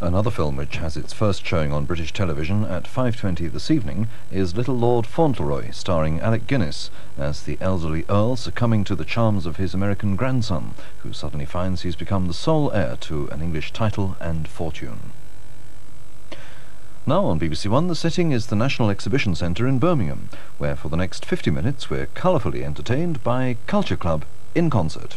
Another film which has its first showing on British television at 5.20 this evening is Little Lord Fauntleroy, starring Alec Guinness as the elderly Earl succumbing to the charms of his American grandson, who suddenly finds he's become the sole heir to an English title and fortune. Now on BBC One, the setting is the National Exhibition Centre in Birmingham, where for the next 50 minutes we're colourfully entertained by Culture Club in concert.